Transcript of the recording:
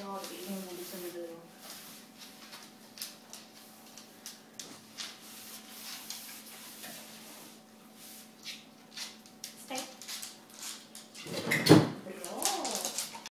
要给用户。